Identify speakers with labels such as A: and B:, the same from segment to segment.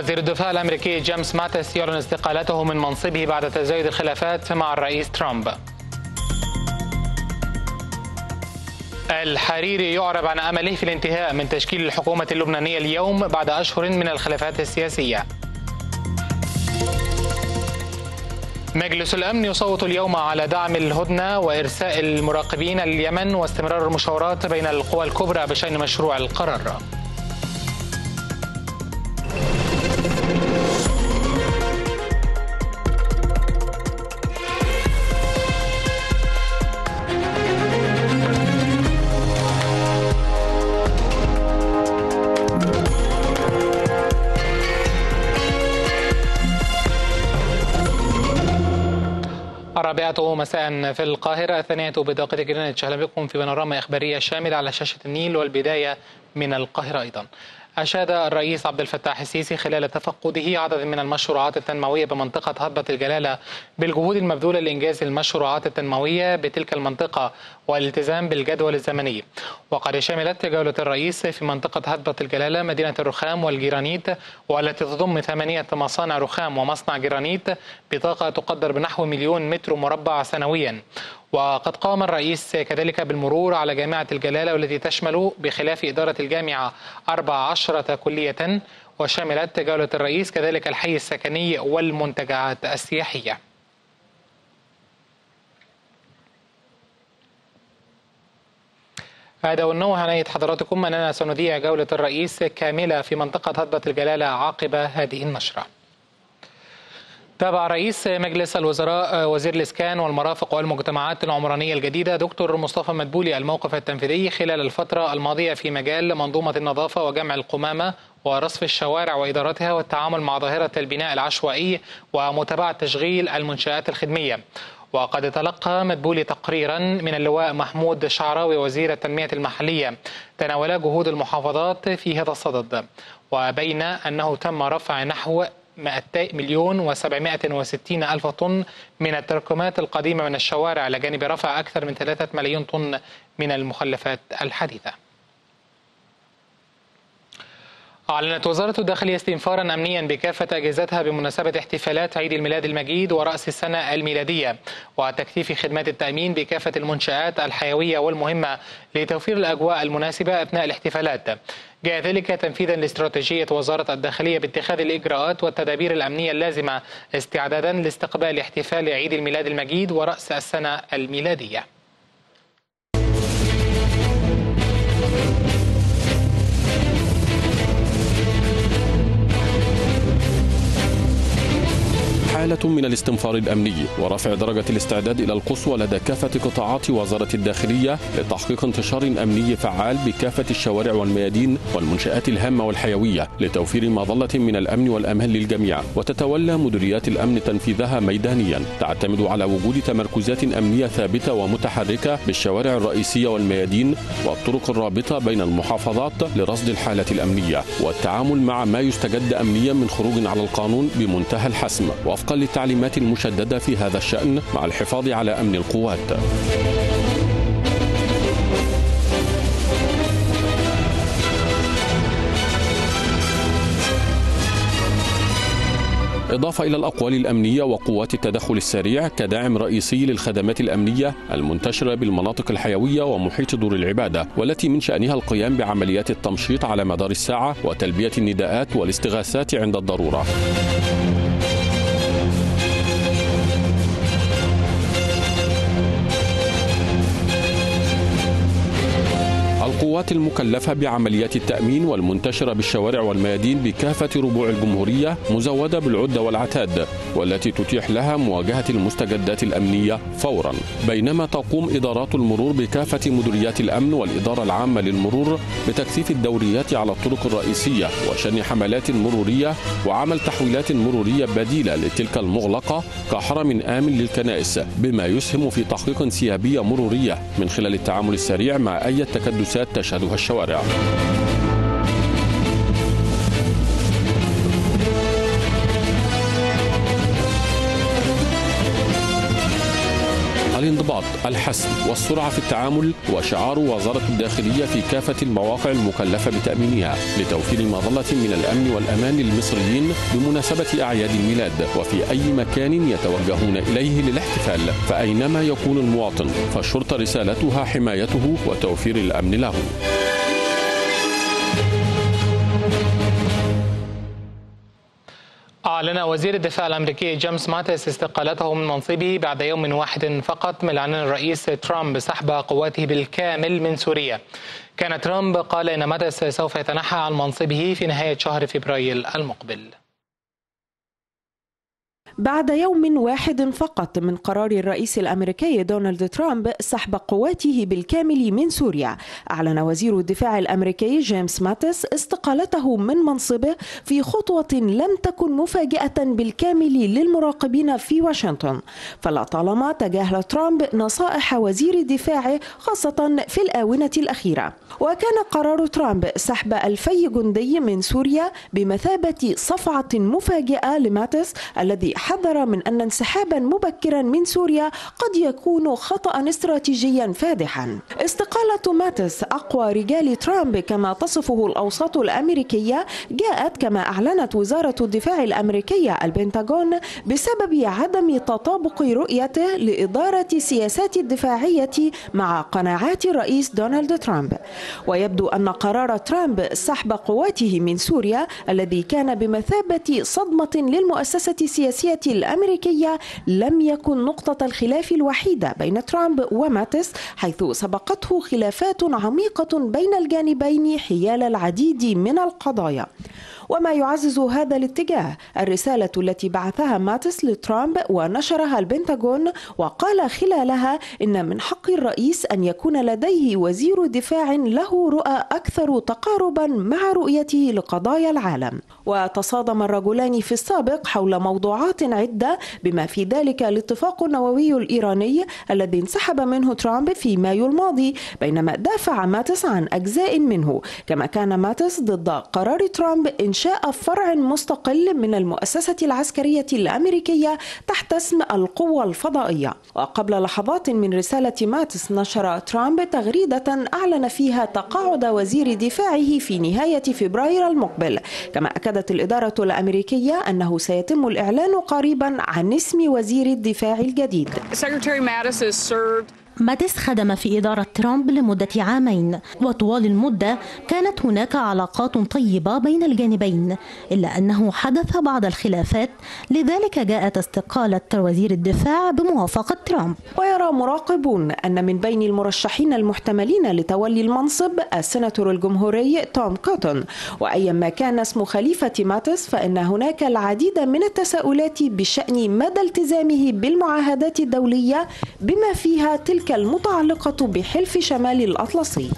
A: وزير الدفاع الأمريكي جيمس ماتس يعلن استقالته من منصبه بعد تزايد الخلافات مع الرئيس ترامب. الحريري يعرب عن أمله في الانتهاء من تشكيل الحكومة اللبنانية اليوم بعد أشهر من الخلافات السياسية. مجلس الأمن يصوت اليوم على دعم الهدنة وإرساء المراقبين لليمن واستمرار المشاورات بين القوى الكبرى بشأن مشروع القرار. الرابعة مساء في القاهرة. الثانية بتوقيت جرينتش أهلا بكم في بانوراما إخبارية شاملة على شاشة النيل والبداية من القاهرة أيضا. أشاد الرئيس عبد الفتاح السيسي خلال تفقده عدد من المشروعات التنموية بمنطقة هضبة الجلالة بالجهود المبذولة لإنجاز المشروعات التنموية بتلك المنطقة والالتزام بالجدول الزمني. وقد شملت جولة الرئيس في منطقة هضبة الجلالة مدينة الرخام والجرانيت والتي تضم ثمانية مصانع رخام ومصنع جرانيت بطاقة تقدر بنحو مليون متر مربع سنويا. وقد قام الرئيس كذلك بالمرور على جامعة الجلالة والتي تشمل بخلاف إدارة الجامعة 14 كلية وشملت جولة الرئيس كذلك الحي السكني والمنتجعات السياحية. هذا والنوع عناية حضراتكم أننا سنذيع جولة الرئيس كاملة في منطقة هضبة الجلالة عقب هذه النشرة. تابع رئيس مجلس الوزراء وزير الإسكان والمرافق والمجتمعات العمرانية الجديدة دكتور مصطفى مدبولي الموقف التنفيذي خلال الفترة الماضية في مجال منظومة النظافة وجمع القمامة ورصف الشوارع وإدارتها والتعامل مع ظاهرة البناء العشوائي ومتابعة تشغيل المنشآت الخدمية. وقد تلقى مدبولي تقريرا من اللواء محمود شعراوي وزير التنمية المحلية تناول جهود المحافظات في هذا الصدد. وبين أنه تم رفع نحو 200 مليون و760 ألف طن من التراكمات القديمة من الشوارع إلى جانب رفع أكثر من 3 ملايين طن من المخلفات الحديثة. أعلنت وزارة الداخلية استنفارا أمنيا بكافة أجهزتها بمناسبة احتفالات عيد الميلاد المجيد ورأس السنة الميلادية وتكثيف خدمات التأمين بكافة المنشآت الحيوية والمهمة لتوفير الأجواء المناسبة أثناء الاحتفالات. جاء ذلك تنفيذا لاستراتيجية وزارة الداخلية باتخاذ الإجراءات والتدابير الأمنية اللازمة استعدادا لاستقبال احتفال عيد الميلاد المجيد ورأس السنة الميلادية.
B: حالة من الاستنفار الأمني ورفع درجة الاستعداد إلى القصوى لدى كافة قطاعات وزارة الداخلية لتحقيق انتشار أمني فعال بكافة الشوارع والميادين والمنشآت الهامة والحيوية لتوفير مظلة من الأمن والأمان للجميع. وتتولى مديريات الأمن تنفيذها ميدانيا. تعتمد على وجود تمركزات أمنية ثابتة ومتحركة بالشوارع الرئيسية والميادين والطرق الرابطة بين المحافظات لرصد الحالة الأمنية والتعامل مع ما يستجد أمنيا من خروج على القانون بمنتهى الحسم. وفقا للتعليمات المشددة في هذا الشأن مع الحفاظ على أمن القوات إضافة إلى الأقوال الأمنية وقوات التدخل السريع كداعم رئيسي للخدمات الأمنية المنتشرة بالمناطق الحيوية ومحيط دور العبادة والتي من شأنها القيام بعمليات التمشيط على مدار الساعة وتلبية النداءات والاستغاثات عند الضرورة. القوات المكلفة بعمليات التأمين والمنتشرة بالشوارع والميادين بكافة ربوع الجمهورية مزودة بالعدة والعتاد والتي تتيح لها مواجهة المستجدات الأمنية فورا. بينما تقوم إدارات المرور بكافة مديريات الأمن والإدارة العامة للمرور بتكثيف الدوريات على الطرق الرئيسية وشن حملات مرورية وعمل تحويلات مرورية بديلة لتلك المغلقة كحرم آمن للكنائس بما يسهم في تحقيق انسيابية مرورية من خلال التعامل السريع مع أي تكدسات تشهدها الشوارع. الانضباط الحسم والسرعة في التعامل وشعار وزارة الداخلية في كافة المواقع المكلفة بتأمينها لتوفير مظلة من الأمن والأمان للمصريين بمناسبة أعياد الميلاد. وفي أي مكان يتوجهون إليه للاحتفال فأينما يكون المواطن فالشرطة رسالتها حمايته وتوفير الأمن له.
A: أعلن وزير الدفاع الأمريكي جيمس ماتيس استقالته من منصبه بعد يوم واحد فقط من إعلان الرئيس ترامب سحب قواته بالكامل من سوريا. كان ترامب قال إن ماتيس سوف يتنحى عن منصبه في نهاية شهر فبراير المقبل.
C: بعد يوم واحد فقط من قرار الرئيس الأمريكي دونالد ترامب سحب قواته بالكامل من سوريا. أعلن وزير الدفاع الأمريكي جيمس ماتيس استقالته من منصبه في خطوة لم تكن مفاجاه بالكامل للمراقبين في واشنطن. فلطالما تجاهل ترامب نصائح وزير دفاعه خاصة في الآونة الأخيرة. وكان قرار ترامب سحب ألفي جندي من سوريا بمثابة صفعة مفاجئة لماتيس الذي حذر من أن انسحابا مبكرا من سوريا قد يكون خطأ استراتيجيا فادحا. استقالة ماتيس أقوى رجال ترامب كما تصفه الأوساط الأمريكية جاءت كما أعلنت وزارة الدفاع الأمريكية البنتاغون بسبب عدم تطابق رؤيته لإدارة سياسات الدفاعية مع قناعات الرئيس دونالد ترامب. ويبدو أن قرار ترامب سحب قواته من سوريا الذي كان بمثابة صدمة للمؤسسة السياسية الأمريكية لم يكن نقطة الخلاف الوحيدة بين ترامب وماتيس حيث سبقته خلافات عميقة بين الجانبين حيال العديد من القضايا. وما يعزز هذا الاتجاه الرسالة التي بعثها ماتيس لترامب ونشرها البنتاغون وقال خلالها إن من حق الرئيس أن يكون لديه وزير دفاع له رؤى أكثر تقاربا مع رؤيته لقضايا العالم. وتصادم الرجلان في السابق حول موضوعات عدة بما في ذلك الاتفاق النووي الإيراني الذي انسحب منه ترامب في مايو الماضي بينما دافع ماتيس عن أجزاء منه. كما كان ماتيس ضد قرار ترامب إنشاء فرع مستقل من المؤسسة العسكرية الأمريكية تحت اسم القوة الفضائية. وقبل لحظات من رسالة ماتيس نشر ترامب تغريدة أعلن فيها تقاعد وزير دفاعه في نهاية فبراير المقبل. كما أكدت الإدارة الأمريكية أنه سيتم الإعلان قريبا عن اسم وزير الدفاع الجديد.
D: ماتيس خدم في إدارة ترامب لمدة عامين وطوال المدة كانت هناك علاقات طيبة بين الجانبين إلا أنه حدث بعض الخلافات لذلك جاءت استقالة وزير الدفاع بموافقة ترامب.
C: ويرى مراقبون أن من بين المرشحين المحتملين لتولي المنصب السيناتور الجمهوري توم كوتون وأيا ما كان اسم خليفة ماتيس فإن هناك العديد من التساؤلات بشأن مدى التزامه بالمعاهدات الدولية بما فيها تلك المتعلقة بحلف شمال الأطلسي.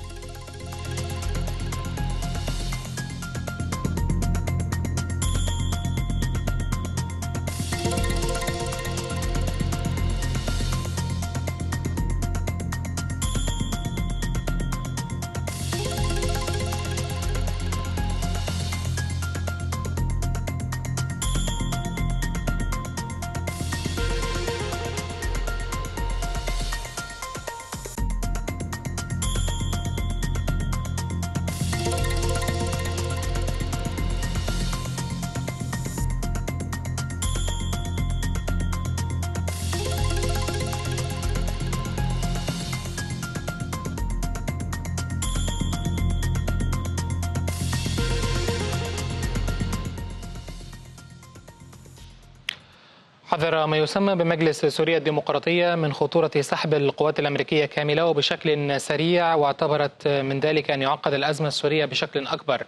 A: ما يسمى بمجلس سوريا الديمقراطية من خطورة سحب القوات الأمريكية كاملة وبشكل سريع واعتبرت من ذلك أن يعقد الأزمة السورية بشكل أكبر.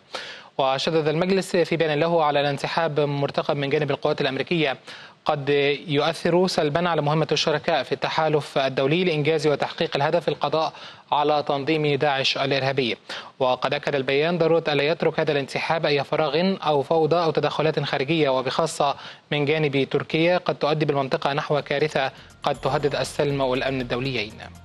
A: وشدد المجلس في بيان له على الانسحاب مرتقب من جانب القوات الأمريكية. قد يؤثر سلبا على مهمة الشركاء في التحالف الدولي لإنجاز وتحقيق الهدف القضاء على تنظيم داعش الإرهابي. وقد أكد البيان ضرورة ألا يترك هذا الانسحاب أي فراغ أو فوضى أو تدخلات خارجية وبخاصة من جانب تركيا قد تؤدي بالمنطقة نحو كارثة قد تهدد السلم والأمن الدوليين.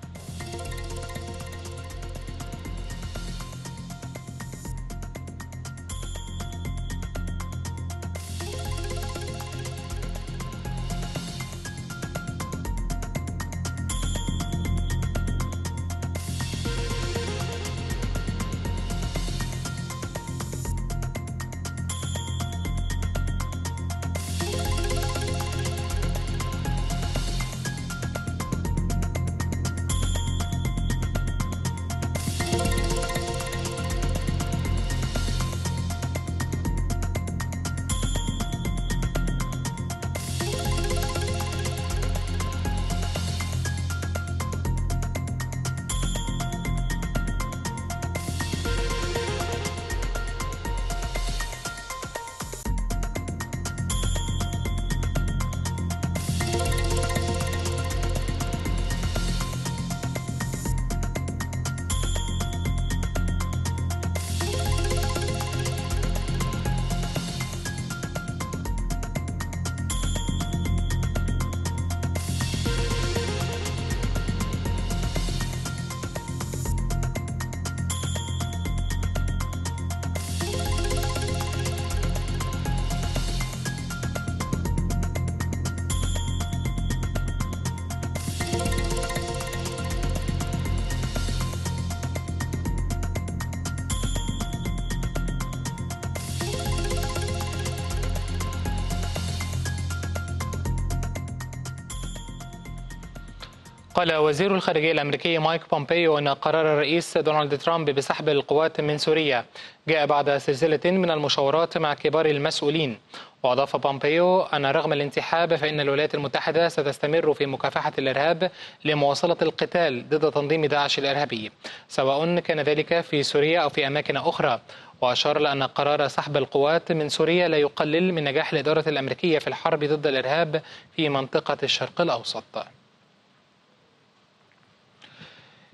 A: قال وزير الخارجية الأمريكي مايك بومبيو أن قرار الرئيس دونالد ترامب بسحب القوات من سوريا جاء بعد سلسلة من المشاورات مع كبار المسؤولين. وأضاف بومبيو أنه رغم الانسحاب فإن الولايات المتحدة ستستمر في مكافحة الإرهاب لمواصلة القتال ضد تنظيم داعش الإرهابي سواء كان ذلك في سوريا أو في أماكن أخرى. وأشار إلى أن قرار سحب القوات من سوريا لا يقلل من نجاح الإدارة الأمريكية في الحرب ضد الإرهاب في منطقة الشرق الأوسط.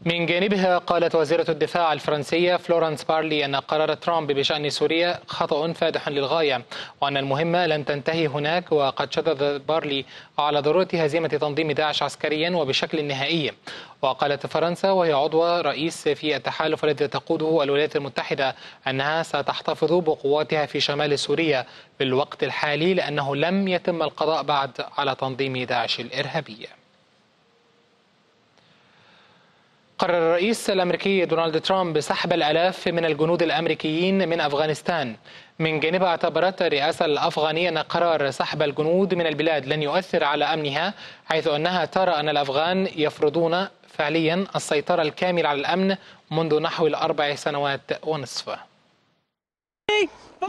A: من جانبها قالت وزيرة الدفاع الفرنسية فلورانس بارلي أن قرار ترامب بشأن سوريا خطأ فادح للغاية وأن المهمة لن تنتهي هناك وقد شدد بارلي على ضرورة هزيمة تنظيم داعش عسكريا وبشكل نهائي. وقالت فرنسا وهي عضو رئيس في التحالف الذي تقوده الولايات المتحدة أنها ستحتفظ بقواتها في شمال سوريا في الوقت الحالي لأنه لم يتم القضاء بعد على تنظيم داعش الإرهابي قرر الرئيس الأمريكي دونالد ترامب سحب الألاف من الجنود الأمريكيين من أفغانستان. من جانبها اعتبرت الرئاسة الأفغانية أن قرار سحب الجنود من البلاد لن يؤثر على أمنها حيث أنها ترى أن الأفغان يفرضون فعليا السيطرة الكاملة على الأمن منذ نحو الأربع سنوات ونصف.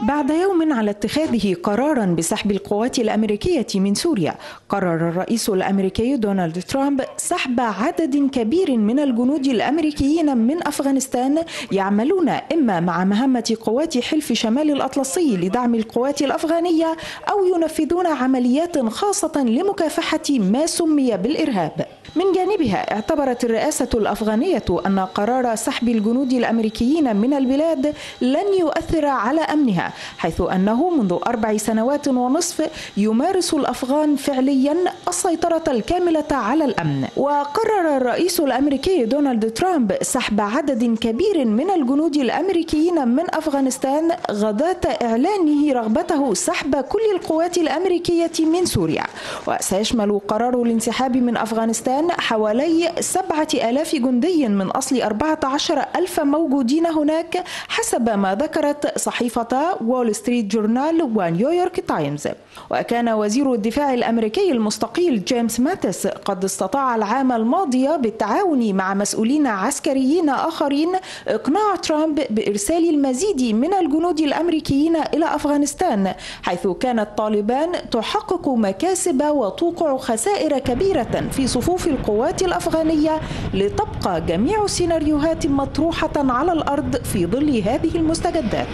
C: بعد يوم على اتخاذه قرارا بسحب القوات الأمريكية من سوريا قرر الرئيس الأمريكي دونالد ترامب سحب عدد كبير من الجنود الأمريكيين من أفغانستان يعملون إما مع مهمة قوات حلف شمال الأطلسي لدعم القوات الأفغانية أو ينفذون عمليات خاصة لمكافحة ما سمي بالإرهاب. من جانبها اعتبرت الرئاسة الأفغانية أن قرار سحب الجنود الأمريكيين من البلاد لن يؤثر على أمنها حيث أنه منذ أربع سنوات ونصف يمارس الأفغان فعليا السيطرة الكاملة على الأمن. وقرر الرئيس الأمريكي دونالد ترامب سحب عدد كبير من الجنود الأمريكيين من أفغانستان غداة إعلانه رغبته سحب كل القوات الأمريكية من سوريا. وسيشمل قرار الانسحاب من أفغانستان حوالي سبعة آلاف جندي من أصل 14 ألف موجودين هناك حسب ما ذكرت صحيفة وول ستريت جورنال ونيويورك تايمز وكان وزير الدفاع الأمريكي المستقيل جيمس ماتس قد استطاع العام الماضي بالتعاون مع مسؤولين عسكريين آخرين إقناع ترامب بإرسال المزيد من الجنود الأمريكيين إلى أفغانستان حيث كانت طالبان تحقق مكاسب وتوقع خسائر كبيرة في صفوف القوات الأفغانية لتبقى جميع السيناريوهات مطروحة على الأرض في ظل هذه المستجدات.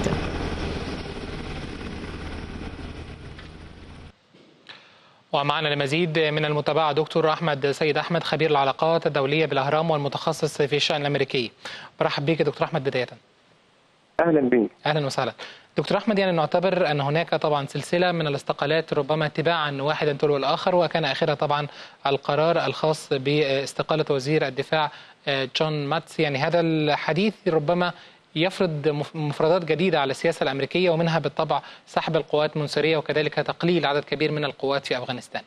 A: ومعنا لمزيد من المتابعة دكتور أحمد سيد أحمد خبير العلاقات الدولية بالأهرام والمتخصص في الشأن الأمريكي. برحب بك دكتور أحمد بداية.
E: أهلا بك
A: أهلا وسهلا. دكتور أحمد يعني نعتبر أن هناك طبعا سلسلة من الاستقالات ربما تباعا واحدا تلو الآخر وكان آخرها طبعا القرار الخاص باستقالة وزير الدفاع جون ماتس. يعني هذا الحديث ربما يفرض مفردات جديدة على السياسة الأمريكية ومنها بالطبع سحب القوات من سوريا وكذلك تقليل عدد كبير من القوات في أفغانستان.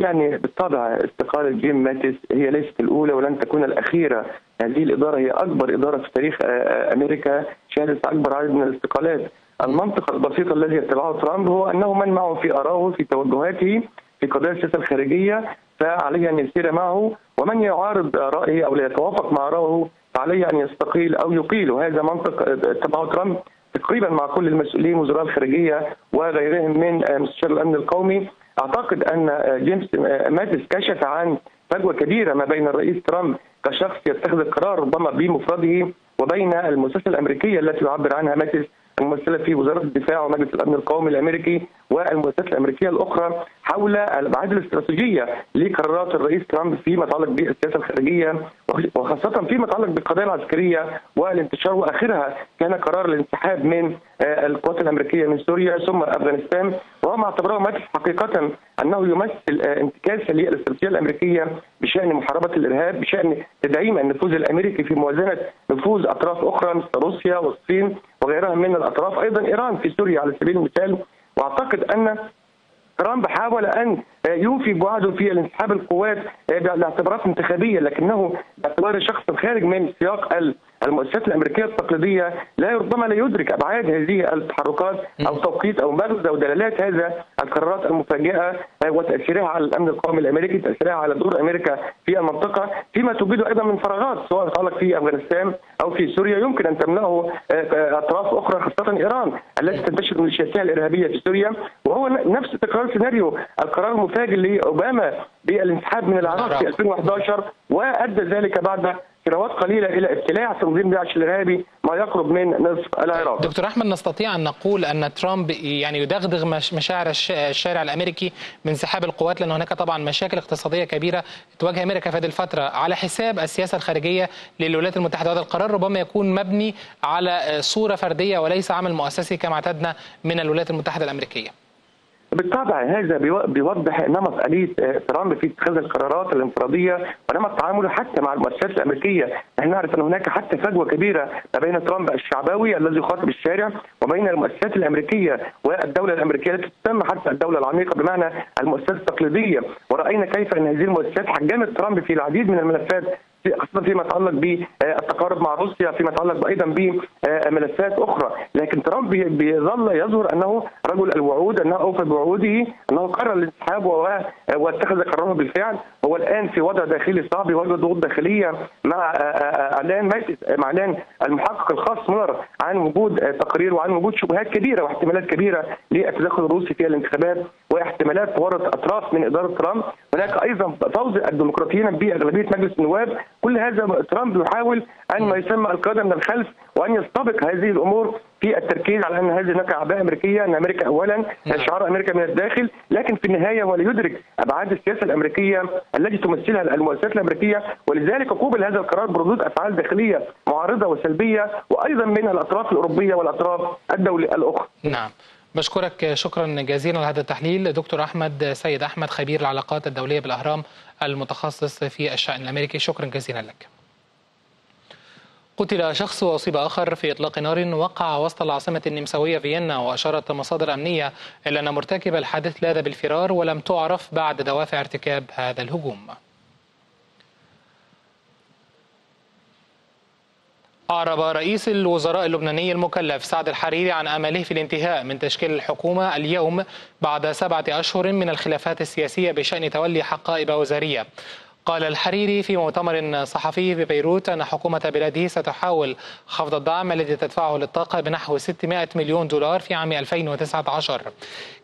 E: يعني بالطبع استقالة جيم ماتيس هي ليست الأولى ولن تكون الأخيرة. هذه الإدارة هي أكبر إدارة في تاريخ أمريكا شهدت أكبر عدد من الاستقالات. المنطق البسيط الذي يتبعه ترامب هو أنه من معه في آرائه في توجهاته في قضايا السياسة الخارجية فعليه أن يسير معه ومن يعارض آرائه أو لا يتوافق مع آرائه فعليه أن يستقيل أو يقيل. وهذا منطق اتبعه ترامب تقريبا مع كل المسؤولين وزراء الخارجية وغيرهم من مستشار الأمن القومي. أعتقد أن جيمس ماتيس كشف عن فجوة كبيرة ما بين الرئيس ترامب كشخص يتخذ القرار ربما بمفرده وبين المؤسسة الأمريكية التي يعبر عنها ماتيس الممثلة في وزارة الدفاع ومجلس الأمن القومي الأمريكي والمؤسسات الأمريكية الأخرى حول الأبعاد الاستراتيجية لقرارات الرئيس ترامب فيما يتعلق بالسياسة الخارجية وخاصة فيما يتعلق بالقضايا العسكرية والانتشار. وآخرها كان قرار الانسحاب من القوات الأمريكية من سوريا ثم أفغانستان. وهو ما اعتبره ماتس حقيقة أنه يمثل انتكاسه للاستراتيجيه الأمريكية بشأن محاربة الإرهاب بشأن تدعيم النفوذ الأمريكي في موازنة نفوذ أطراف أخرى مثل روسيا والصين وغيرها من الأطراف. أيضا إيران في سوريا على سبيل المثال. وأعتقد أن ترامب حاول أن يوفي بوعده في انسحاب القوات لاعتبارات انتخابية لكنه باعتباره شخص خارج من سياق المؤسسات الأمريكية التقليدية لا ربما لا يدرك أبعاد هذه التحركات أو توقيت أو مغزى ودلالات هذا القرارات المفاجئة وتأثيرها على الأمن القومي الأمريكي، تأثيرها على دور أمريكا في المنطقة، فيما توجده أيضا من فراغات سواء تتعلق في أفغانستان أو في سوريا يمكن أن تملاه أطراف أخرى خاصة إيران التي تنتشر ميليشياتها الإرهابية في سوريا وهو نفس تكرار سيناريو القرار المفاجئ لأوباما بالانسحاب من العراق في 2011 وأدى ذلك بعد سنوات قليلة إلى ابتلاع تنظيم داعش الارهابي ما يقرب من نصف العراق.
A: دكتور أحمد نستطيع أن نقول أن ترامب يعني يدغدغ مشاعر الشارع الأمريكي بانسحاب القوات لأن هناك طبعا مشاكل اقتصادية كبيرة تواجه أمريكا في هذه الفترة على حساب السياسة الخارجية للولايات المتحدة هذا القرار ربما يكون مبني على صورة فردية وليس عمل مؤسسي كما اعتدنا من الولايات المتحدة الأمريكية.
E: بالطبع هذا بيوضح نمط آلية ترامب في اتخاذ القرارات الانفرادية ونمط تعامله حتى مع المؤسسات الأمريكية، نحن نعرف أن هناك حتى فجوة كبيرة ما بين ترامب الشعبوي الذي يخاطب الشارع وبين المؤسسات الأمريكية والدولة الأمريكية التي تسمى حتى الدولة العميقة بمعنى المؤسسات التقليدية، ورأينا كيف أن هذه المؤسسات حجمت ترامب في العديد من الملفات خاصه فيما يتعلق بالتقارب مع روسيا فيما يتعلق أيضا بملفات أخرى. لكن ترامب بيظل يظهر أنه رجل الوعود أنه أوفى بوعوده أنه قرر الانسحاب واتخذ قراره بالفعل. هو الآن في وضع داخلي صعب يواجه ضغوط داخلية مع اعلان مع اعلان المحقق الخاص مولر عن وجود تقرير وعن وجود شبهات كبيرة واحتمالات كبيرة للتدخل الروسي في الانتخابات واحتمالات تورط أطراف من إدارة ترامب. هناك أيضا فوز الديمقراطيين بأغلبية مجلس النواب كل هذا ترامب يحاول أن ما يسمى القيادة من الخلف وأن يستبق هذه الأمور في التركيز على أن هذه هناك أعباء أمريكية أن أمريكا اولا شعار أمريكا من الداخل لكن في النهاية هو لا يدرك أبعاد السياسة الأمريكية التي تمثلها المؤسسات الأمريكية ولذلك قوبل هذا القرار بردود أفعال داخلية معارضة وسلبية وأيضا من الأطراف الأوروبية والأطراف الدوليه الأخرى.
A: نعم. بشكرك شكرا جزيلا على هذا التحليل دكتور أحمد سيد أحمد خبير العلاقات الدولية بالأهرام المتخصص في الشأن الأمريكي شكرا جزيلا لك. قتل شخص واصيب آخر في إطلاق نار وقع وسط العاصمة النمساوية فيينا وأشارت مصادر أمنية إلى أن مرتكب الحادث لاذ بالفرار ولم تعرف بعد دوافع ارتكاب هذا الهجوم. أعرب رئيس الوزراء اللبناني المكلف سعد الحريري عن أمله في الانتهاء من تشكيل الحكومة اليوم بعد سبعة أشهر من الخلافات السياسية بشأن تولي حقائب وزارية. قال الحريري في مؤتمر صحفي ببيروت أن حكومة بلاده ستحاول خفض الدعم الذي تدفعه للطاقة بنحو 600 مليون دولار في عام 2019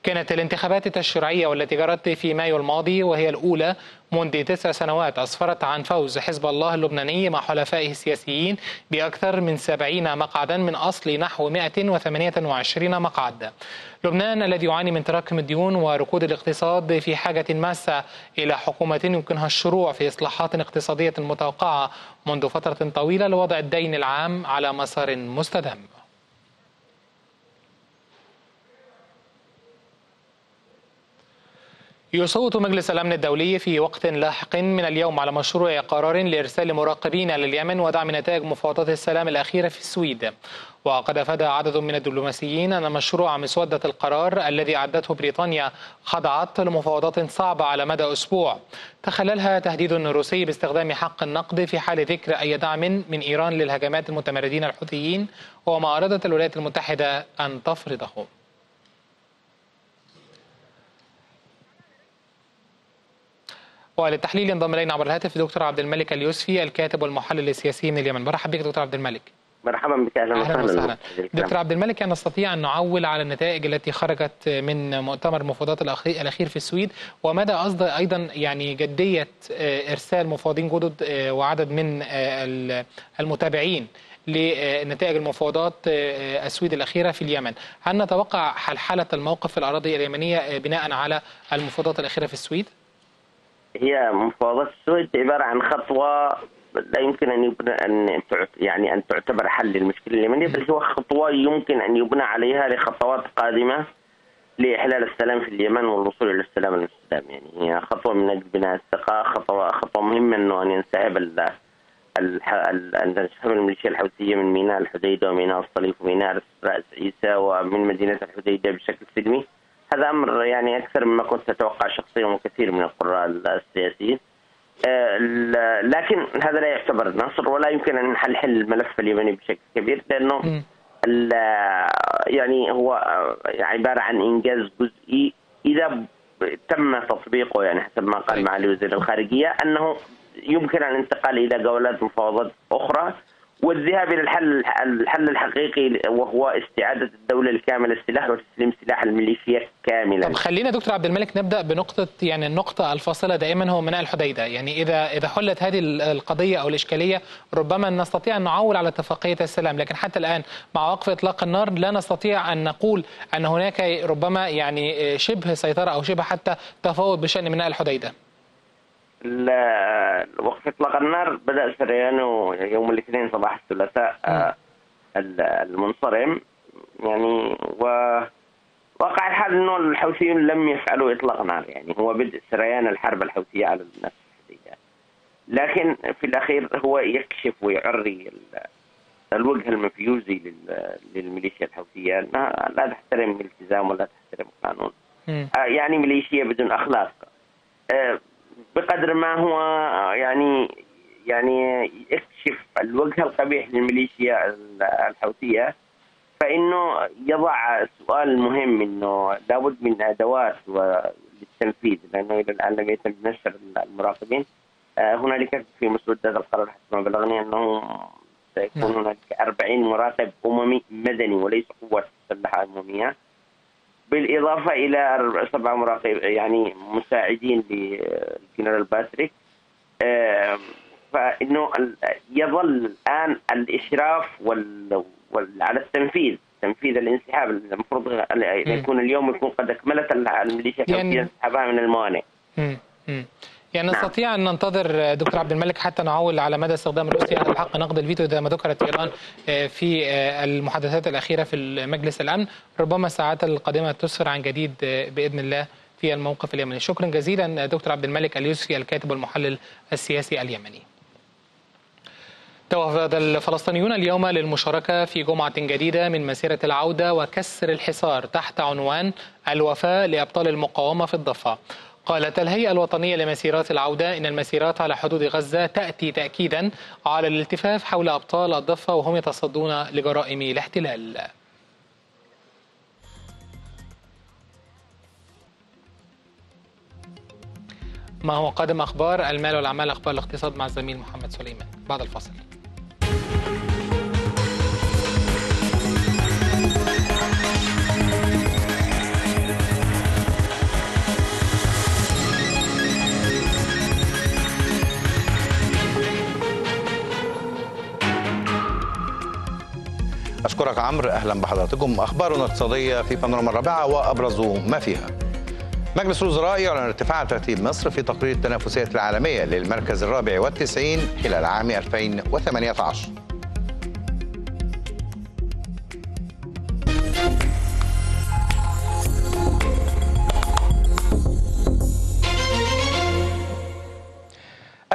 A: كانت الانتخابات التشريعية والتي جرت في مايو الماضي وهي الأولى منذ تسع سنوات أسفرت عن فوز حزب الله اللبناني مع حلفائه السياسيين بأكثر من 70 مقعدا من أصل نحو 128 مقعد. لبنان الذي يعاني من تراكم الديون وركود الاقتصاد في حاجة ماسة إلى حكومة يمكنها الشروع في إصلاحات اقتصادية متوقعة منذ فترة طويلة لوضع الدين العام على مسار مستدام. يصوت مجلس الأمن الدولي في وقت لاحق من اليوم على مشروع قرار لإرسال مراقبين لليمن ودعم نتائج مفاوضات السلام الأخيرة في السويد. وقد أفاد عدد من الدبلوماسيين أن مشروع مسودة القرار الذي أعدته بريطانيا خضعت لمفاوضات صعبة على مدى أسبوع. تخللها تهديد روسي باستخدام حق النقد في حال ذكر أي دعم من إيران للهجمات المتمردين الحوثيين وما أرادت الولايات المتحدة أن تفرضه. وللتحليل ينضم إلينا عبر الهاتف دكتور عبد الملك اليوسفي الكاتب والمحلل السياسي من اليمن. مرحبا بك دكتور عبد الملك.
F: مرحبا بك أهلا
A: أهلا وسهلا. دكتور عبد الملك يعني نستطيع أن نعول على النتائج التي خرجت من مؤتمر المفاوضات الأخير في السويد ومدى قصد أيضا يعني جدية إرسال مفاوضين جدد وعدد من المتابعين لنتائج المفاوضات السويد الأخيرة في اليمن. هل نتوقع حلحلة الموقف في الأراضي اليمنية بناء على المفاوضات الأخيرة في السويد؟
F: هي مفاوضات السويد عبارة عن خطوة لا يمكن أن يبنى أن يعني أن تعتبر حل للمشكلة اليمنية بل هو خطوة يمكن أن يبنى عليها لخطوات قادمة لإحلال السلام في اليمن والوصول إلى السلام المستدام. يعني هي خطوة من أجل بناء الثقة خطوه خطوة مهمة إنه أن ينسحب أن تنسحب الميليشيا الحوثية من ميناء الحديدة وميناء الصليف وميناء رأس عيسى ومن مدينة الحديدة بشكل سلمي. هذا أمر يعني أكثر مما كنت أتوقع شخصيا وكثير من القراء السياسيين. آه، لكن هذا لا يعتبر نصر ولا يمكن أن نحلحل الملف اليمني بشكل كبير لأنه يعني هو عبارة عن إنجاز جزئي. إذا تم تطبيقه يعني حسب ما قال
A: طيب.
F: معالي وزير الخارجية أنه يمكن الانتقال إلى جولات مفاوضات أخرى. والذهاب إلى الحل الحل الحقيقي وهو استعادة الدولة الكاملة السلاح وتسليم سلاح الميليشيا كاملا.
A: طب خلينا دكتور عبد الملك نبدأ بنقطة يعني النقطة الفاصلة دائما هو ميناء الحديدة. يعني اذا إذا حلت هذه ال- القضية أو الإشكالية ربما نستطيع أن نعول على اتفاقية السلام. لكن حتى الآن مع وقف إطلاق النار لا نستطيع أن نقول أن هناك ربما يعني شبه سيطرة أو شبه حتى تفاوض بشأن ميناء
F: الحديدة. وقف إطلاق النار بدأ سريانه يوم الاثنين صباح الثلاثاء آه، ال- المنصرم يعني و واقع الحال إنه الحوثيون لم يفعلوا إطلاق نار يعني هو بدء سريان الحرب الحوثية على الناس. لكن في الأخير هو يكشف ويعري ال- الوجه المفيوزي لل- للميليشيا الحوثية إنها لا تحترم الالتزام ولا تحترم القانون. آه، يعني ميليشيا بدون أخلاق آه، بقدر ما هو آه، يعني يعني يكشف الوجه القبيح للميليشيا ال- الحوثية. فإنه يضع سؤال مهم إنه لابد من أدوات للتنفيذ لأنه إلى الآن لم يتم نشر المراقبين. آه، هنالك في مسودات القرار حسب ما بلغني أنه سيكون
A: نعم.
F: هنالك 40 مراقب أممي مدني وليس قوات مسلحه امميه بالإضافة إلى أربع- سبع مراقب يعني مساعدين للجنرال باتريك. فإنه يظل الآن الإشراف وال... على التنفيذ تنفيذ الانسحاب المفروض يكون اليوم يكون قد أكملت ال- الميليشيا
A: يعني-
F: يعني... انسحابها من الموانئ.
A: يعني
F: نعم.
A: نستطيع أن ننتظر دكتور عبد الملك حتى نعول على مدى استخدام روسيا على حق نقد الفيتو إذا ما ذكرت ايران آه، في آه، المحادثات الأخيرة في مجلس الأمن. ربما الساعات القادمة تسفر عن جديد آه، بإذن الله في الموقف اليمني. شكرا جزيلا دكتور عبد الملك اليوسفي الكاتب والمحلل السياسي اليمني. توافد الفلسطينيون اليوم للمشاركة في جمعة جديدة من مسيرة العودة وكسر الحصار تحت عنوان الوفاء لأبطال المقاومة في الضفة. قالت الهيئة الوطنية لمسيرات العودة إن المسيرات على حدود غزة تأتي تأكيدا على الالتفاف حول أبطال الضفة وهم يتصدون لجرائم الاحتلال. ما هو قادم أخبار المال والأعمال أخبار الاقتصاد مع الزميل محمد سليمان. بعد الفصل
G: أشكرك عمرو؟ أهلا بحضراتكم. أخبارنا الاقتصادية في بانوراما الرابعة وأبرز ما فيها مجلس الوزراء يعلن ارتفاع ترتيب مصر في تقرير التنافسية العالمية للمركز الرابع والتسعين خلال عام 2018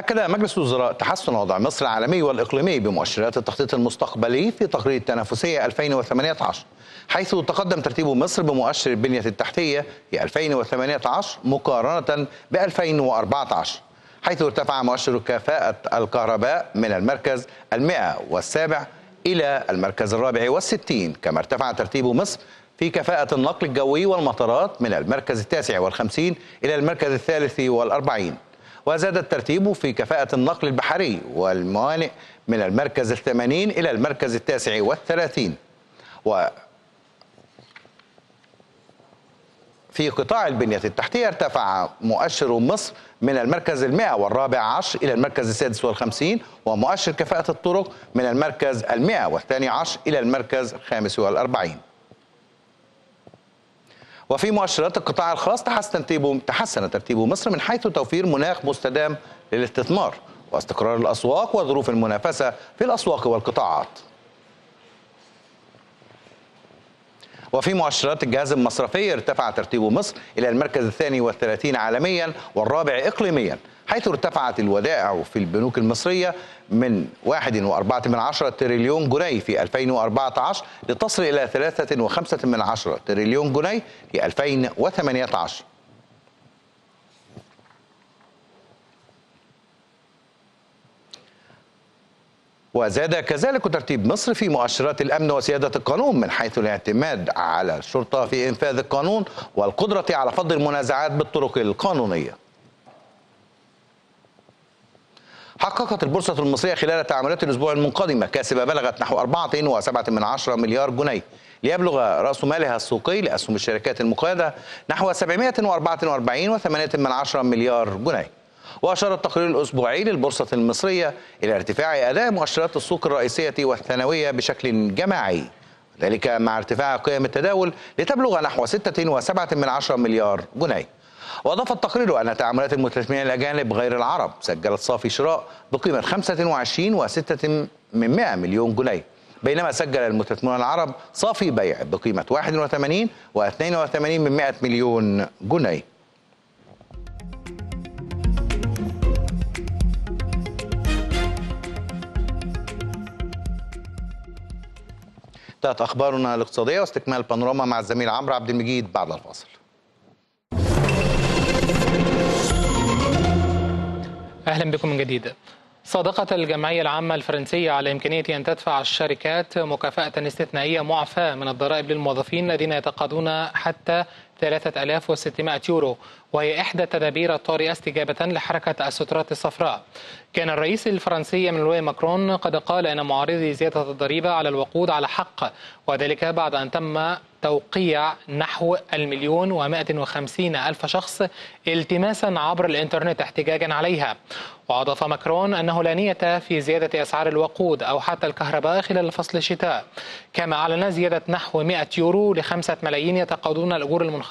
G: أكد مجلس الوزراء تحسن وضع مصر العالمي والإقليمي بمؤشرات التخطيط المستقبلي في تقرير التنافسية 2018 حيث تقدم ترتيب مصر بمؤشر البنية التحتية في 2018 مقارنة ب 2014 حيث ارتفع مؤشر كفاءة الكهرباء من المركز المئة والسابع إلى المركز الرابع والستين كما ارتفع ترتيب مصر في كفاءة النقل الجوي والمطارات من المركز التاسع والخمسين إلى المركز الثالث والأربعين. وزاد الترتيب في كفاءة النقل البحري والموانئ من المركز الثمانين إلى المركز التاسع والثلاثين. و في قطاع البنية التحتية ارتفع مؤشر مصر من المركز المئة والرابع عشر إلى المركز السادس والخمسين ومؤشر كفاءة الطرق من المركز المئة والثاني عشر إلى المركز الخامس والأربعين. وفي مؤشرات القطاع الخاص تحسن ترتيب تحسن ترتيب مصر من حيث توفير مناخ مستدام للاستثمار واستقرار الأسواق وظروف المنافسة في الأسواق والقطاعات. وفي مؤشرات الجهاز المصرفي ارتفع ترتيب مصر إلى المركز الثاني والثلاثين عالميا والرابع إقليميا حيث ارتفعت الودائع في البنوك المصرية من 1.4 تريليون جنيه في 2014 لتصل إلى 3.5 تريليون جنيه في 2018 وزاد كذلك ترتيب مصر في مؤشرات الأمن وسيادة القانون من حيث الاعتماد على الشرطة في إنفاذ القانون والقدرة على فض المنازعات بالطرق القانونية. حققت البورصة المصرية خلال تعاملات الأسبوع المنقدم مكاسب بلغت نحو 4.7 مليار جنيه. ليبلغ رأس مالها السوقي لأسهم الشركات المقيدة نحو 744.8 مليار جنيه. وأشار التقرير الأسبوعي للبورصة المصرية إلى ارتفاع أداء مؤشرات السوق الرئيسية والثانوية بشكل جماعي. ذلك مع ارتفاع قيم التداول لتبلغ نحو 6.7 مليار جنيه. وأضاف التقرير أن تعاملات المستثمرين الأجانب غير العرب سجلت صافي شراء بقيمة 25.6 من 100 مليون جنيه بينما سجل المستثمرون العرب صافي بيع بقيمة 81 و82 من 100 مليون جنيه انتهت أخبارنا الاقتصادية واستكمال بانوراما مع الزميل عمرو عبد المجيد بعد الفاصل.
A: أهلا بكم من جديد. صادقت الجمعية العامة الفرنسية على إمكانية أن تدفع الشركات مكافأة استثنائية معفاة من الضرائب للموظفين الذين يتقاضون حتى 3600 يورو وهي إحدى التدابير الطارئة استجابة لحركة السترات الصفراء. كان الرئيس الفرنسي من ماكرون قد قال أن معارضي زيادة الضريبة على الوقود على حق وذلك بعد أن تم توقيع نحو المليون ومائة وخمسين ألف شخص التماسا عبر الإنترنت احتجاجا عليها. وأضاف ماكرون أنه لا نية في زيادة أسعار الوقود أو حتى الكهرباء خلال فصل الشتاء. كما أعلن زيادة نحو 100 يورو لخمسة ملايين يتقاضون الأجور المنخفضة.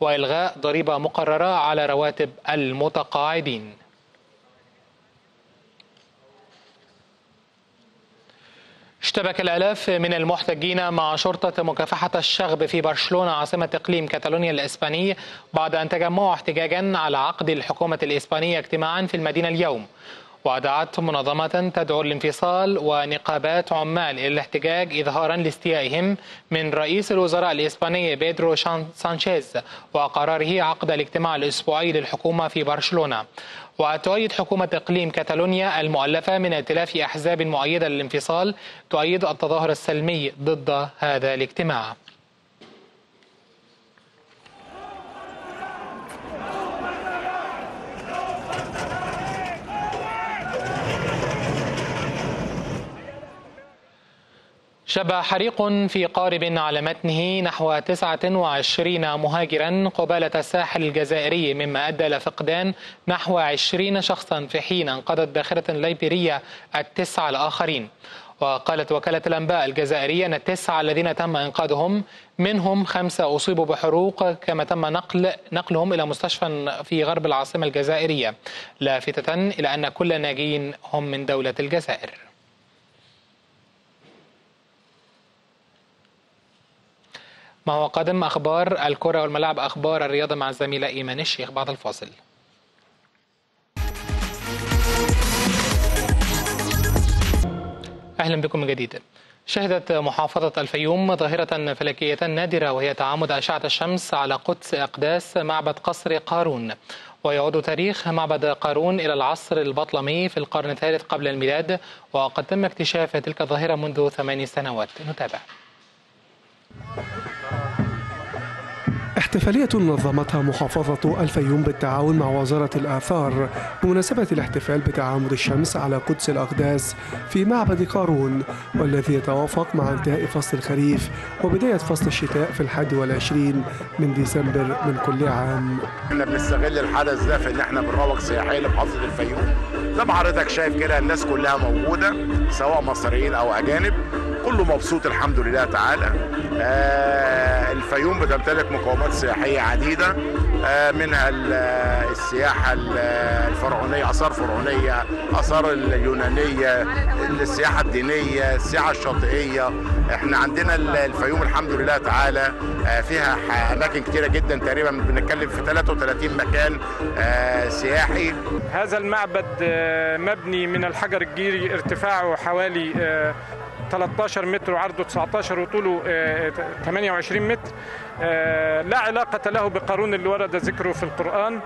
A: وإلغاء ضريبة مقررة على رواتب المتقاعدين. اشتبك الآلاف من المحتجين مع شرطة مكافحة الشغب في برشلونة عاصمة إقليم كاتالونيا الإسباني بعد أن تجمعوا احتجاجا على عقد الحكومة الإسبانية اجتماعا في المدينة اليوم. ودعت منظمة تدعو للانفصال ونقابات عمال إلى الاحتجاج إظهارا لاستيائهم من رئيس الوزراء الإسباني بيدرو سانشيز وقراره عقد الاجتماع الأسبوعي للحكومة في برشلونة. وتؤيد حكومة إقليم كاتالونيا المؤلفة من ائتلاف أحزاب مؤيدة للانفصال تؤيد التظاهر السلمي ضد هذا الاجتماع. شب حريق في قارب على متنه نحو 29 مهاجرا قبالة الساحل الجزائري مما أدى إلى فقدان نحو 20 شخصا في حين انقضت باخرة ليبيرية التسعة الآخرين. وقالت وكالة الأنباء الجزائرية أن التسعة الذين تم إنقاذهم منهم خمسة أصيبوا بحروق كما تم نقل نقلهم إلى مستشفى في غرب العاصمة الجزائرية لافتة إلى أن كل الناجين هم من دولة الجزائر. ما هو قادم أخبار الكرة والملاعب أخبار الرياضة مع الزميلة إيمان الشيخ. بعد الفاصل. أهلا بكم من جديد. شهدت محافظة الفيوم ظاهرة فلكية نادرة وهي تعامد أشعة الشمس على قدس أقداس معبد قصر قارون. ويعود تاريخ معبد قارون إلى العصر البطلمي في القرن الثالث قبل الميلاد وقد تم اكتشاف تلك الظاهرة منذ ثماني سنوات. نتابع.
H: احتفالية نظمتها محافظة الفيوم بالتعاون مع وزارة الآثار بمناسبة الاحتفال بتعامد الشمس على قدس الأقداس في معبد قارون والذي يتوافق مع انتهاء فصل الخريف وبداية فصل الشتاء في الحادي والعشرين من ديسمبر من كل عام.
I: إحنا بنستغل الحدث ده في إن إحنا بنروج سياحية لمحافظة الفيوم. زي ما حضرتك شايف كده الناس كلها موجودة سواء مصريين أو أجانب؟ كله مبسوط الحمد لله تعالى. آه الفيوم بتمتلك مقومات سياحية عديدة آه منها ال- السياحة ال- الفرعونية آثار فرعونية آثار اليونانية السياحة الدينية السياحة الشاطئية. إحنا عندنا ال- الفيوم الحمد لله تعالى آه فيها أماكن كتيرة جدا تقريبا بنتكلم في 33 مكان آه سياحي.
J: هذا المعبد آه، مبني من الحجر الجيري ارتفاعه حوالي آه، 13 متر وعرضه 19 وطوله آه، 28 متر. آه، لا علاقة له بقارون اللي ورد ذكره في القرآن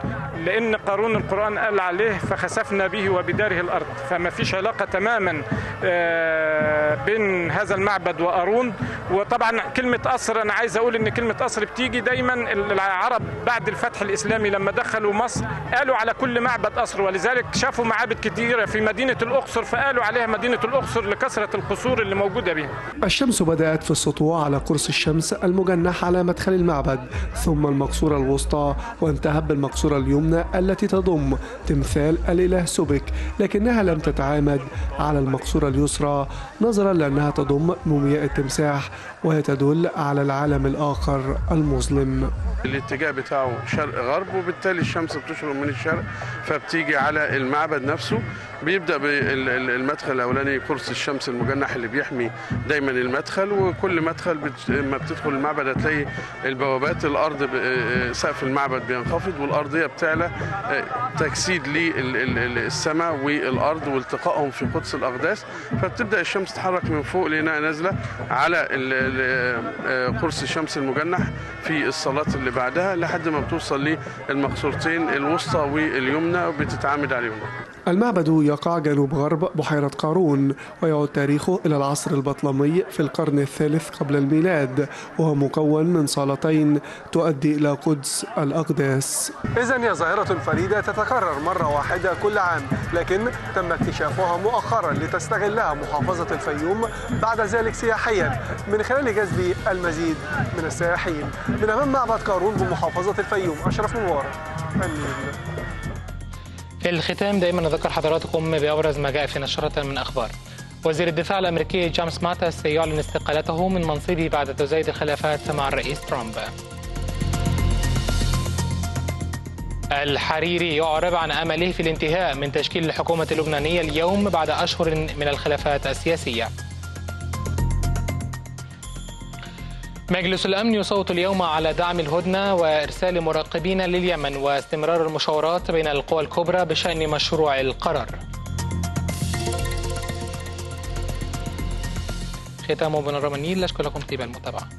J: لأن قارون القرآن قال عليه فخسفنا به وبداره الأرض. فما فيش علاقة تماما آه، بين هذا المعبد وقارون. وطبعا كلمة قصر أنا عايز أقول إن كلمة قصر بتيجي دايما العرب بعد الفتح الإسلامي لما دخلوا مصر قالوا على كل معبد قصر. ولذلك شافوا معابد كتيرة في مدينة الأقصر فقالوا عليها مدينة الأقصر لكثرة القصور اللي موجودة بها
H: الشمس بدأت في السطوع على قرص الشمس المجنح على مدخل المعبد ثم المقصورة الوسطى وانتهت بالمقصورة اليمنى التي تضم تمثال الإله سبك لكنها لم تتعامد على المقصورة اليسرى نظرا لأنها تضم مومياء التمساح وهي تدل على العالم الآخر المظلم
K: الاتجاه بتاعه شرق غرب وبالتالي الشمس بتشرق من الشرق فبتيجي على المعبد نفسه بيبدأ بالمدخل الأولاني قرص الشمس المجنح اللي بيحمي دايما المدخل وكل مدخل. لما بتدخل المعبد هتلاقي البوابات الأرض ب... سقف المعبد بينخفض والأرضية بتعلى تجسيد للسماء والأرض والتقائهم في قدس الأقداس فبتبدأ الشمس تتحرك من فوق لأنها نازلة على. قرص الشمس المجنح في الصلاه اللي بعدها لحد ما بتوصل للمقصورتين الوسطى واليمنى وبتتعامد عليهم
H: المعبد يقع جنوب غرب بحيرة قارون ويعود تاريخه إلى العصر البطلمي في القرن الثالث قبل الميلاد وهو مكون من صالتين تؤدي إلى قدس الأقداس.
L: إذا هي ظاهرة فريدة تتكرر مرة واحدة كل عام لكن تم اكتشافها مؤخرا لتستغلها محافظة الفيوم بعد ذلك سياحيا من خلال جذب المزيد من السائحين من أمام معبد قارون بمحافظة الفيوم أشرف مبارك
A: الختام دائما نذكر حضراتكم بأبرز ما جاء في نشرة من أخبار. وزير الدفاع الأمريكي جيمس ماتس يعلن استقالته من منصبه بعد تزايد الخلافات مع الرئيس ترامب. الحريري يعرب عن أمله في الانتهاء من تشكيل الحكومة اللبنانية اليوم بعد أشهر من الخلافات السياسية. مجلس الأمن يصوت اليوم على دعم الهدنة وإرسال مراقبين لليمن واستمرار المشاورات بين القوى الكبرى بشأن مشروع القرار. ختام بنورما النيل أشكر لكم طيب المتابعة